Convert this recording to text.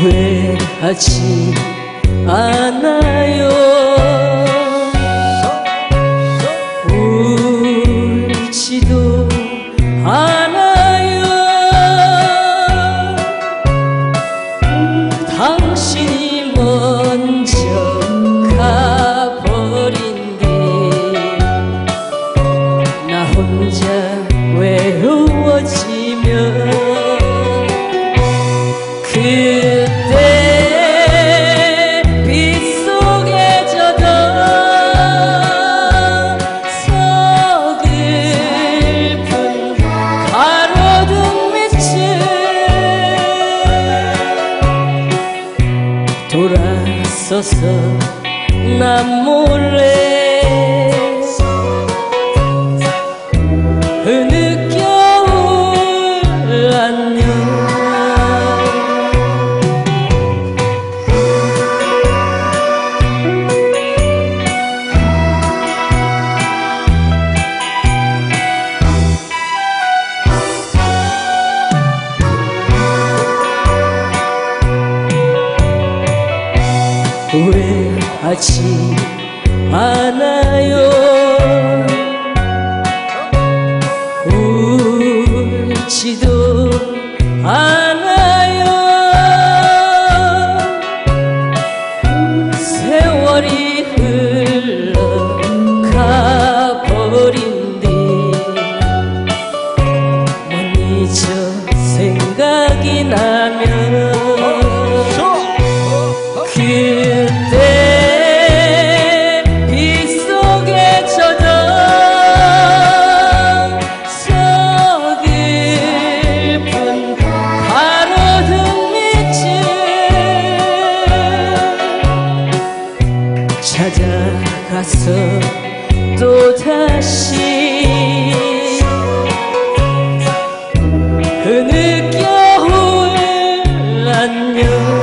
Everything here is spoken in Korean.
후회하지 않아요. 없어서 난 몰래. 후회하지 않아요. 울지도 않아요. 세월이 찾아가서 또다시 그 늦겨울 안녕.